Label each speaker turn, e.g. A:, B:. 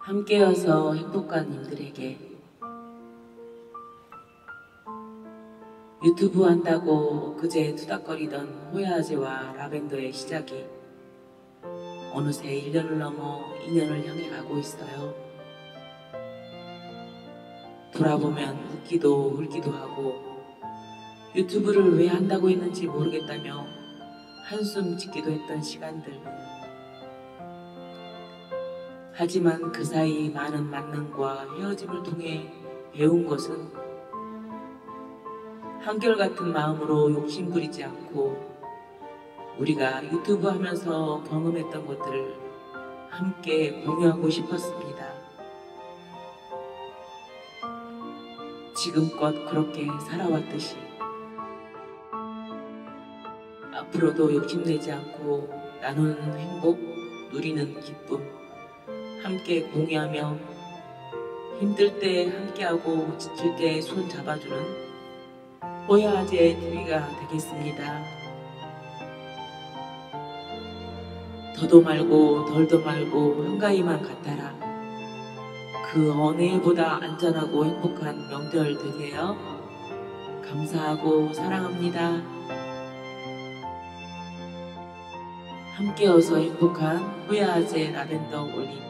A: 함께여서 행복한 님들에게 유튜브 한다고 그제 투닥거리던 호야아재와 라벤더의 시작이 어느새 1년을 넘어 2년을 향해 가고 있어요. 돌아보면 웃기도 울기도 하고 유튜브를 왜 한다고 했는지 모르겠다며 한숨 짓기도 했던 시간들. 하지만 그 사이 많은 만남과 헤어짐을 통해 배운 것은 한결같은 마음으로 욕심 부리지 않고 우리가 유튜브 하면서 경험했던 것들을 함께 공유하고 싶었습니다. 지금껏 그렇게 살아왔듯이 앞으로도 욕심내지 않고 나누는 행복, 누리는 기쁨, 함께 공유하며 힘들 때 함께하고 지칠 때 손 잡아주는 호야아재 TV가 되겠습니다. 더도 말고 덜도 말고 한가위만 같아라. 그 어느 해보다 안전하고 행복한 명절 되세요. 감사하고 사랑합니다. 함께여서 행복한 호야아재 라벤더 올림